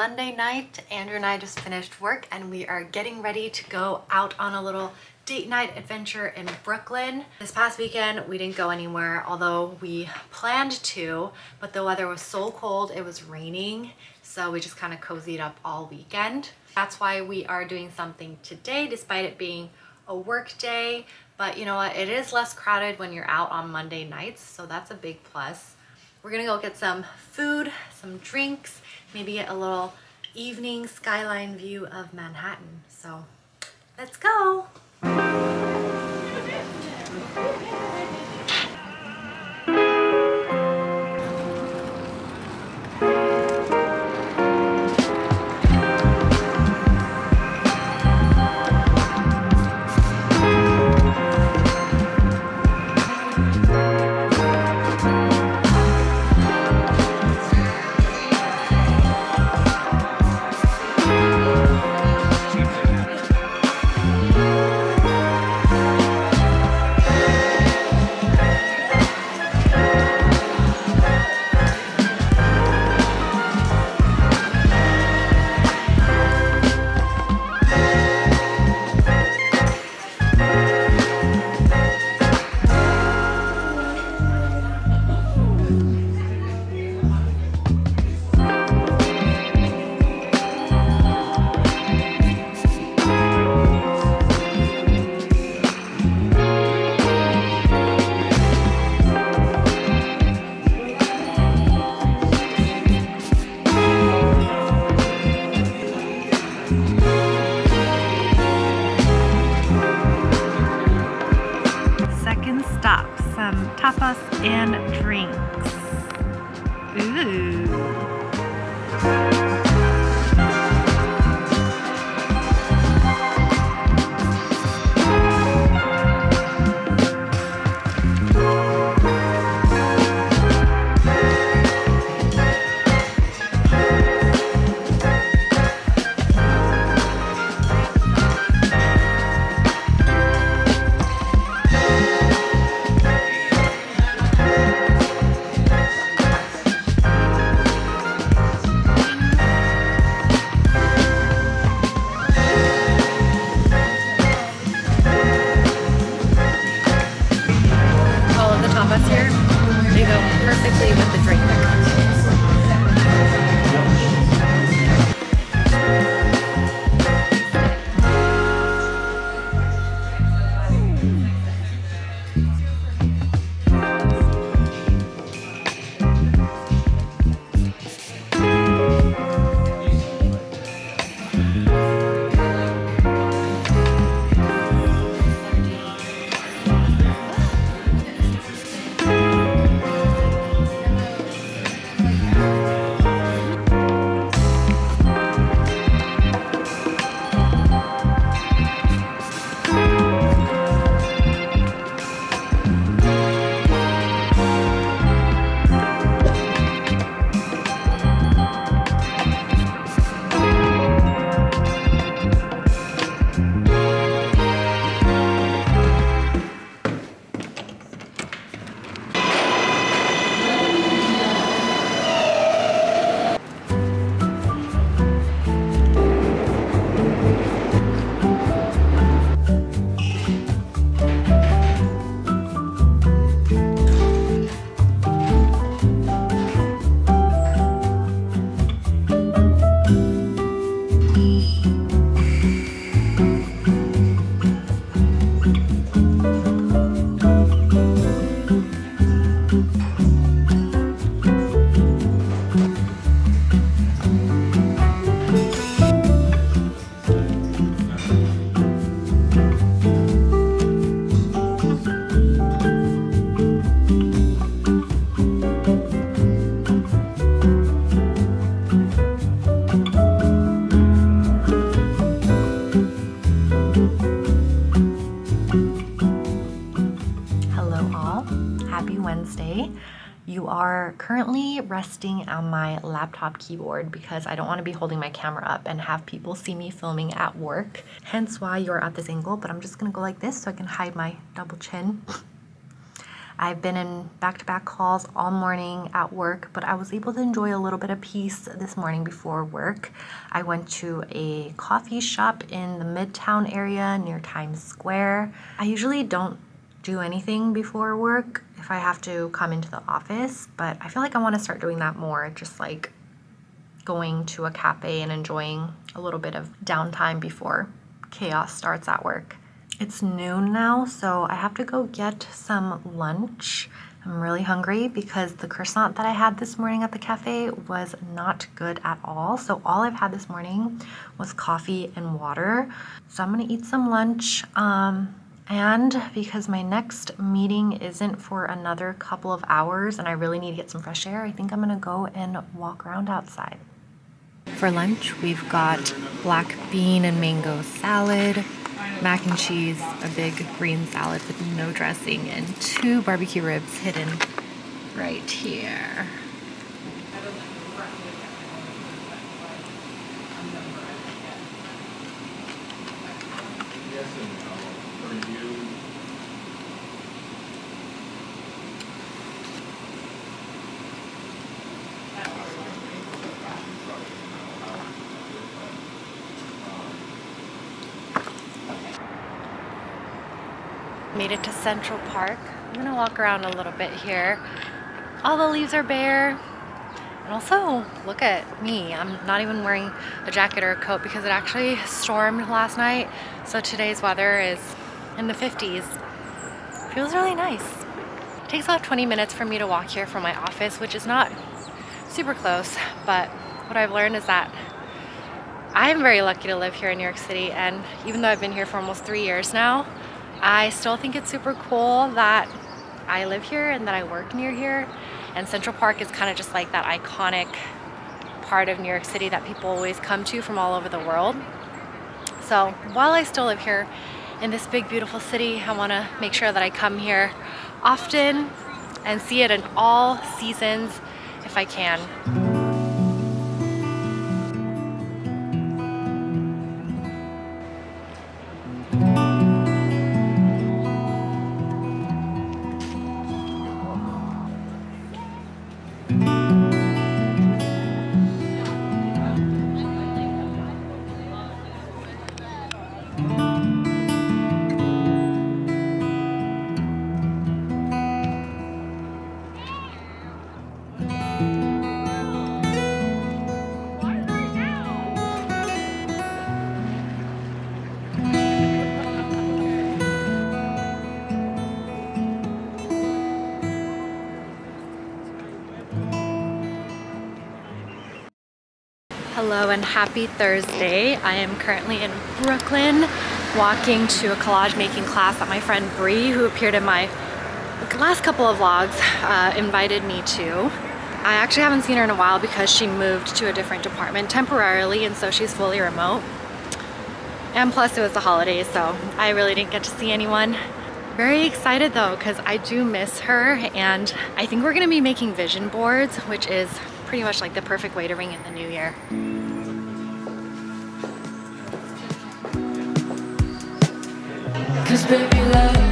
Monday night. Andrew and I just finished work and we are getting ready to go out on a little date night adventure in Brooklyn. This past weekend, we didn't go anywhere, although we planned to, but the weather was so cold, it was raining, so we just kind of cozied up all weekend. That's why we are doing something today, despite it being a work day, but you know what, it is less crowded when you're out on Monday nights, so that's a big plus. We're gonna go get some food, some drinks, maybe get a little evening skyline view of Manhattan. So let's go. Are currently resting on my laptop keyboard because I don't want to be holding my camera up and have people see me filming at work. Hence why you're at this angle, but I'm just going to go like this so I can hide my double chin. I've been in back-to-back calls all morning at work, but I was able to enjoy a little bit of peace this morning before work. I went to a coffee shop in the Midtown area near Times Square. I usually don't do anything before work if I have to come into the office, but I feel like I want to start doing that more, just like going to a cafe and enjoying a little bit of downtime before chaos starts at work. It's noon now, so I have to go get some lunch. I'm really hungry because the croissant that I had this morning at the cafe was not good at all. So all I've had this morning was coffee and water. So I'm gonna eat some lunch. Um, and because my next meeting isn't for another couple of hours and I really need to get some fresh air, I think I'm gonna go and walk around outside. For lunch, we've got black bean and mango salad, mac and cheese, a big green salad with no dressing, and two barbecue ribs hidden right here. Made it to Central Park. I'm gonna walk around a little bit here. All the leaves are bare. And also, look at me. I'm not even wearing a jacket or a coat because it actually stormed last night. So today's weather is in the 50s. Feels really nice. It takes about 20 minutes for me to walk here from my office, which is not super close, but what I've learned is that I'm very lucky to live here in New York City and even though I've been here for almost three years now, I still think it's super cool that I live here and that I work near here. And Central Park is kind of just like that iconic part of New York City that people always come to from all over the world. So while I still live here in this big, beautiful city, I want to make sure that I come here often and see it in all seasons if I can. Hello and happy Thursday. I am currently in Brooklyn walking to a collage making class that my friend Bree, who appeared in my last couple of vlogs, uh, invited me to. I actually haven't seen her in a while because she moved to a different department temporarily and so she's fully remote. And plus it was the holidays so I really didn't get to see anyone. Very excited though because I do miss her and I think we're gonna be making vision boards which is pretty much like the perfect way to ring in the new year. Cause baby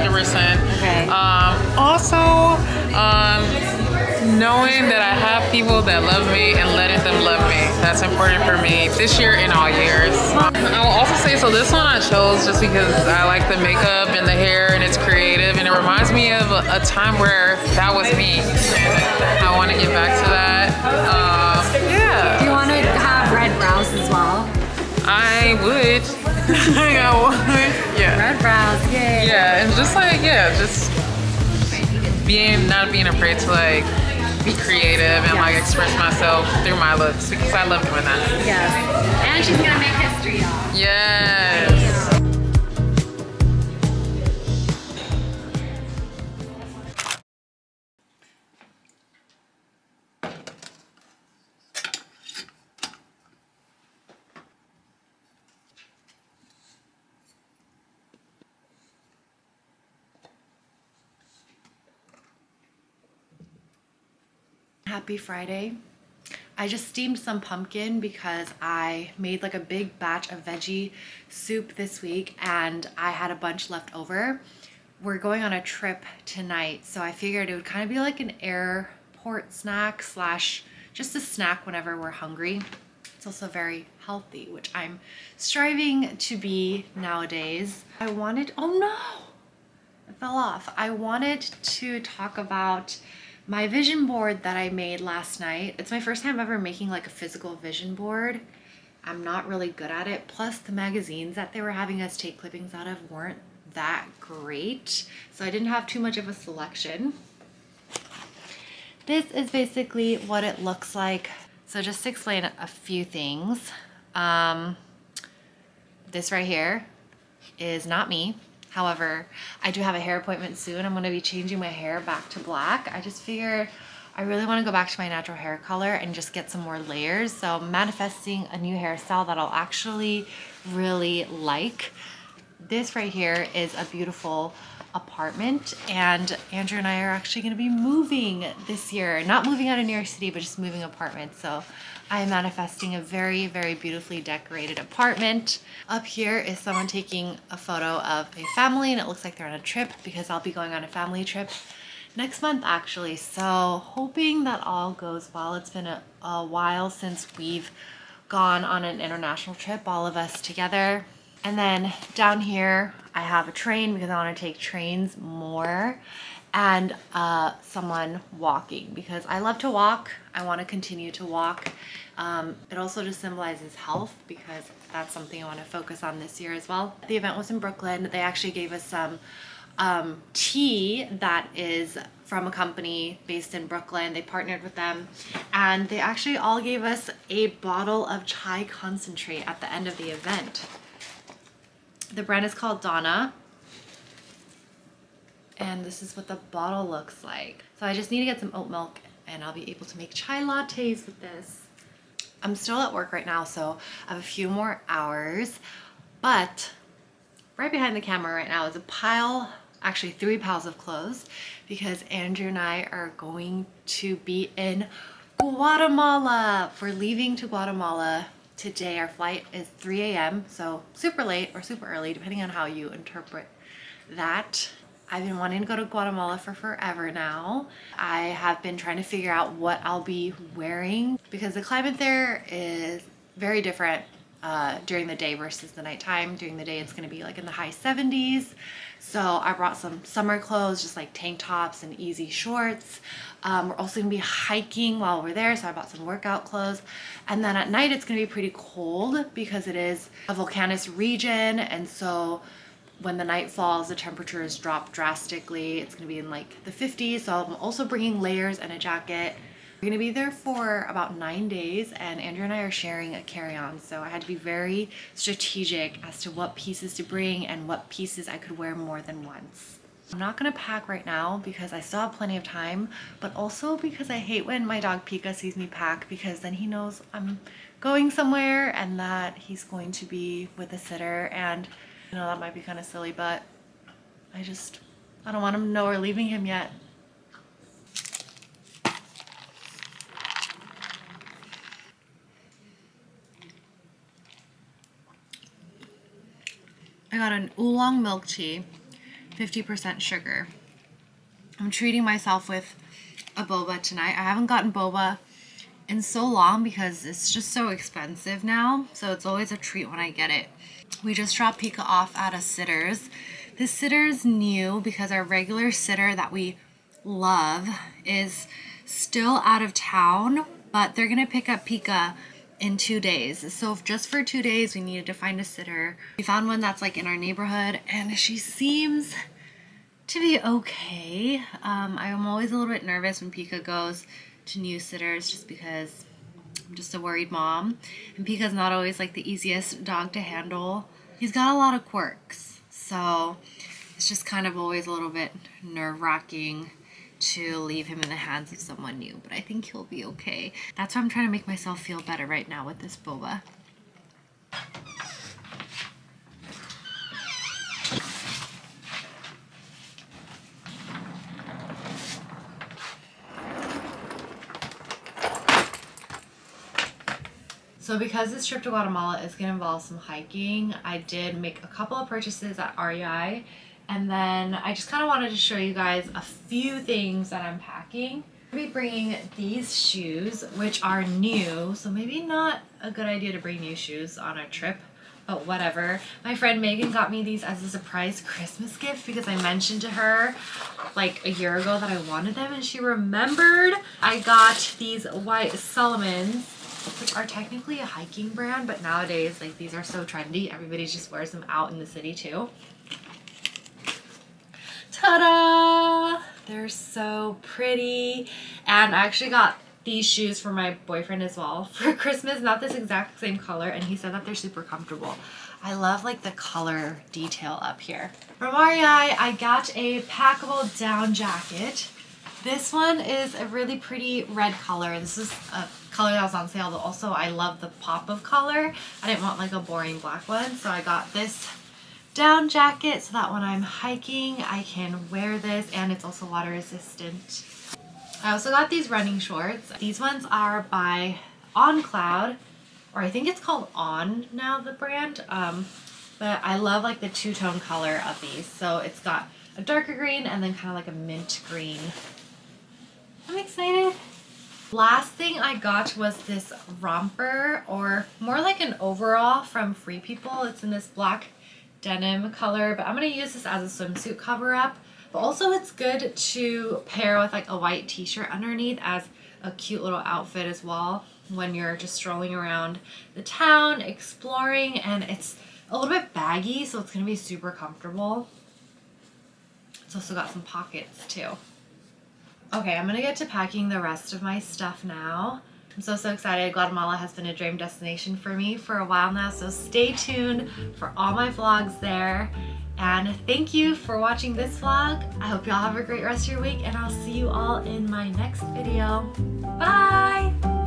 100%. Okay. Um, also, um, knowing that I have people that love me and letting them love me. That's important for me this year and all years. I will also say, so this one I chose just because I like the makeup and the hair and it's creative and it reminds me of a, a time where that was me. I want to get back to that. Um, yeah. Do you want to have red brows as well? I would. I would. Yeah. Red brows, yay. Yeah, and just like yeah, just being not being afraid to like be creative and like express myself through my looks because I love doing that. Yes. And she's gonna make history, y'all. Yes. Happy Friday. I just steamed some pumpkin because I made like a big batch of veggie soup this week and I had a bunch left over. We're going on a trip tonight, so I figured it would kind of be like an airport snack slash just a snack whenever we're hungry. It's also very healthy, which I'm striving to be nowadays. I wanted, oh no, it fell off. I wanted to talk about my vision board that I made last night. It's my first time ever making like a physical vision board. I'm not really good at it. Plus the magazines that they were having us take clippings out of weren't that great. So I didn't have too much of a selection. This is basically what it looks like. So just to explain a few things. Um, this right here is not me. However, I do have a hair appointment soon. I'm to be changing my hair back to black. I just figure I really want to go back to my natural hair color and just get some more layers. So I'm manifesting a new hairstyle that I'll actually really like. This right here is a beautiful apartment and Andrew and I are actually going to be moving this year. Not moving out of New York City, but just moving apartments. So I am manifesting a very, very beautifully decorated apartment. Up here is someone taking a photo of a family and it looks like they're on a trip because I'll be going on a family trip next month actually. So hoping that all goes well. It's been a, a while since we've gone on an international trip, all of us together. And then down here, I have a train because I want to take trains more and uh, someone walking because I love to walk. I want to continue to walk. Um, it also just symbolizes health because that's something I want to focus on this year as well. The event was in Brooklyn. They actually gave us some um, tea that is from a company based in Brooklyn. They partnered with them and they actually all gave us a bottle of chai concentrate at the end of the event. The brand is called Dona. And this is what the bottle looks like. So I just need to get some oat milk and I'll be able to make chai lattes with this. I'm still at work right now, so I have a few more hours, but right behind the camera right now is a pile, actually three piles of clothes because Andrew and I are going to be in Guatemala. We're leaving to Guatemala today. Our flight is 3 a.m. So super late or super early, depending on how you interpret that. I've been wanting to go to Guatemala for forever now. I have been trying to figure out what I'll be wearing because the climate there is very different uh, during the day versus the nighttime. During the day, it's gonna be like in the high 70s. So I brought some summer clothes, just like tank tops and easy shorts. Um, we're also gonna be hiking while we're there, so I bought some workout clothes. And then at night, it's gonna be pretty cold because it is a volcanoes region. And so when the night falls, the temperatures drop drastically. It's gonna be in like the 50s. So I'm also bringing layers and a jacket. We're gonna be there for about nine days and Andrew and I are sharing a carry-on. So I had to be very strategic as to what pieces to bring and what pieces I could wear more than once. I'm not gonna pack right now because I still have plenty of time, but also because I hate when my dog Pika sees me pack because then he knows I'm going somewhere and that he's going to be with a sitter and you know, that might be kind of silly, but I just, I don't want him to know we're leaving him yet. I got an oolong milk tea, 50% sugar. I'm treating myself with a boba tonight. I haven't gotten boba in so long because it's just so expensive now. So it's always a treat when I get it. We just dropped Pika off at a sitter's. This sitter's new because our regular sitter that we love is still out of town, but they're gonna pick up Pika in two days. So just for two days, we needed to find a sitter. We found one that's like in our neighborhood and she seems to be okay. Um, I'm always a little bit nervous when Pika goes to new sitters just because I'm just a worried mom. And Pika's not always like the easiest dog to handle. He's got a lot of quirks. So it's just kind of always a little bit nerve wracking to leave him in the hands of someone new, but I think he'll be okay. That's why I'm trying to make myself feel better right now with this boba. So because this trip to Guatemala is going to involve some hiking, I did make a couple of purchases at REI and then I just kind of wanted to show you guys a few things that I'm packing. I'll be bringing these shoes, which are new, so maybe not a good idea to bring new shoes on a trip, but whatever. My friend Megan got me these as a surprise Christmas gift because I mentioned to her like a year ago that I wanted them and she remembered. I got these white Salomons which are technically a hiking brand, but nowadays, like these are so trendy. Everybody just wears them out in the city too. Ta-da! They're so pretty. And I actually got these shoes for my boyfriend as well for Christmas. Not this exact same color. And he said that they're super comfortable. I love like the color detail up here. From REI, I got a packable down jacket. This one is a really pretty red color. This is a color that was on sale, but also I love the pop of color. I didn't want like a boring black one, so I got this down jacket so that when I'm hiking I can wear this and it's also water resistant. I also got these running shorts. These ones are by On Cloud or I think it's called On now the brand um, but I love like the two-tone color of these so it's got a darker green and then kind of like a mint green. I'm excited. Last thing I got was this romper or more like an overall from Free People. It's in this black denim color, but I'm going to use this as a swimsuit cover up. But also it's good to pair with like a white t-shirt underneath as a cute little outfit as well when you're just strolling around the town, exploring, and it's a little bit baggy, so it's going to be super comfortable. It's also got some pockets too. Okay, I'm to get to packing the rest of my stuff now. I'm so, so excited. Guatemala has been a dream destination for me for a while now, so stay tuned for all my vlogs there. And thank you for watching this vlog. I hope y'all have a great rest of your week, and I'll see you all in my next video. Bye!